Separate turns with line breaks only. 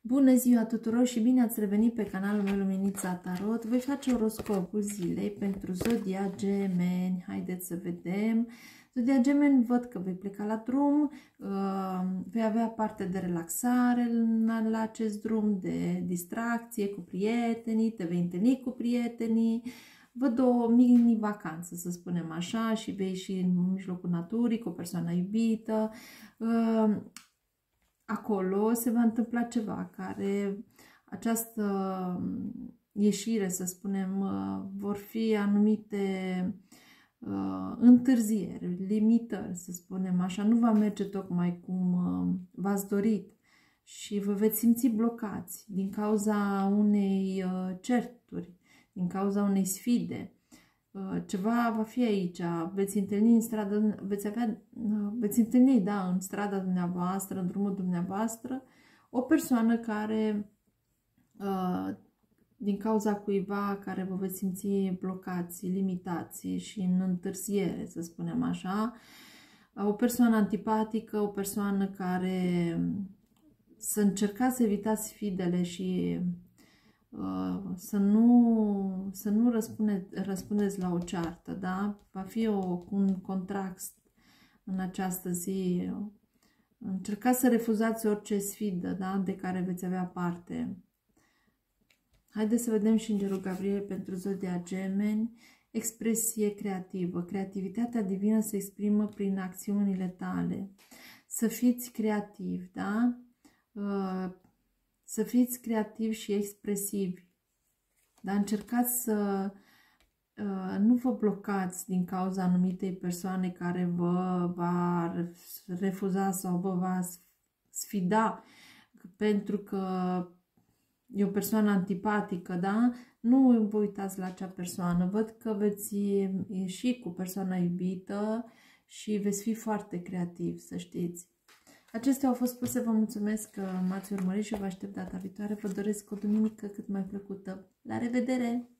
Bună ziua tuturor și bine ați revenit pe canalul meu Luminița Tarot. Voi face oroscopul zilei pentru Zodia Gemeni. Haideți să vedem. Zodia Gemeni, văd că vei pleca la drum, uh, vei avea parte de relaxare la acest drum, de distracție cu prietenii, te vei întâlni cu prietenii, văd o mini-vacanță, să spunem așa, și vei și în mijlocul naturii cu o persoană iubită. Uh, acolo se va întâmpla ceva care această ieșire, să spunem, uh, vor fi anumite uh, întârzieri, limitări, să spunem așa, nu va merge tocmai cum uh, v-ați dorit și vă veți simți blocați din cauza unei certuri, din cauza unei sfide. Uh, ceva va fi aici, veți întâlni în stradă, veți avea, uh, veți întâlni, da, în strada dumneavoastră, în drumul dumneavoastră, o persoană care, uh, din cauza cuiva care vă veți simți blocați, limitați și în întârziere, să spunem așa, o persoană antipatică, o persoană care să încercați să evitați fidele și Uh, să nu, să nu răspune, răspundeți la o ceartă, da? Va fi o, un contract în această zi. Încercați să refuzați orice sfidă, da? De care veți avea parte. Haideți să vedem și Îngerul Gabriel pentru Zodia Gemeni. Expresie creativă. Creativitatea divină se exprimă prin acțiunile tale. Să fiți creativi, da? Uh, să fiți creativi și expresivi. Dar încercați să uh, nu vă blocați din cauza anumitei persoane care vă va refuza sau vă va sfida pentru că e o persoană antipatică, da? Nu vă uitați la acea persoană. Văd că veți ieși cu persoana iubită și veți fi foarte creativi, să știți. Acestea au fost spuse, vă mulțumesc că m-ați urmărit și vă aștept data viitoare. Vă doresc o duminică cât mai plăcută. La revedere!